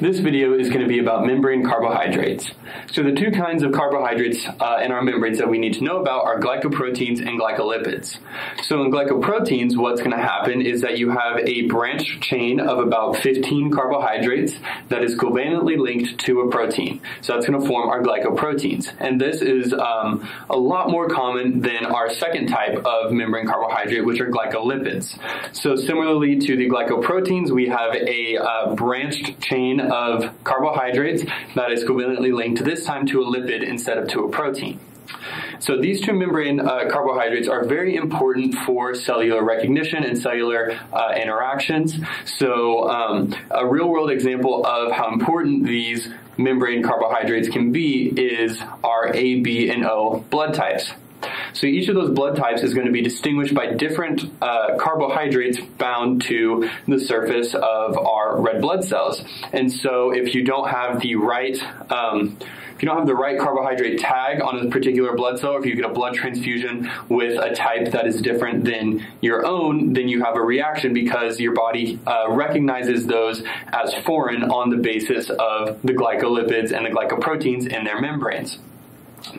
This video is going to be about membrane carbohydrates. So the two kinds of carbohydrates uh, in our membranes that we need to know about are glycoproteins and glycolipids. So in glycoproteins, what's going to happen is that you have a branch chain of about 15 carbohydrates that is covalently linked to a protein. So that's going to form our glycoproteins. And this is um, a lot more common than our second type of membrane carbohydrate, which are glycolipids. So similarly to the glycoproteins, we have a uh, branched chain of carbohydrates that is covalently linked this time to a lipid instead of to a protein. So these two membrane uh, carbohydrates are very important for cellular recognition and cellular uh, interactions. So um, a real world example of how important these membrane carbohydrates can be is our A, B, and O blood types. So each of those blood types is going to be distinguished by different uh, carbohydrates bound to the surface of our red blood cells. And so if you don't have the right um, if you don't have the right carbohydrate tag on a particular blood cell, if you get a blood transfusion with a type that is different than your own, then you have a reaction because your body uh, recognizes those as foreign on the basis of the glycolipids and the glycoproteins in their membranes.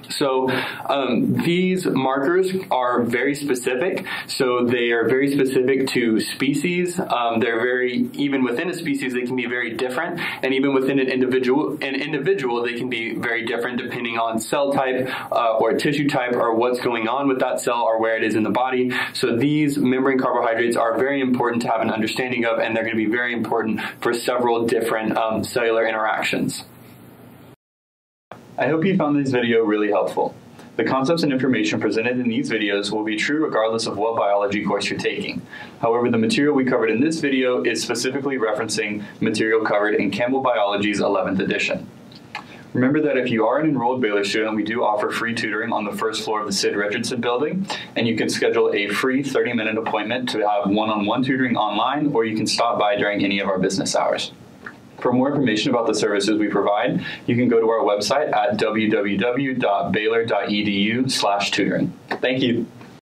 So um, these markers are very specific. So they are very specific to species. Um, they're very even within a species they can be very different, and even within an individual an individual they can be very different depending on cell type uh, or tissue type or what's going on with that cell or where it is in the body. So these membrane carbohydrates are very important to have an understanding of, and they're going to be very important for several different um, cellular interactions. I hope you found this video really helpful. The concepts and information presented in these videos will be true regardless of what biology course you're taking. However, the material we covered in this video is specifically referencing material covered in Campbell Biology's 11th edition. Remember that if you are an enrolled Baylor student, we do offer free tutoring on the first floor of the Sid Richardson building, and you can schedule a free 30 minute appointment to have one on one tutoring online, or you can stop by during any of our business hours. For more information about the services we provide, you can go to our website at www.baylor.edu slash tutoring. Thank you.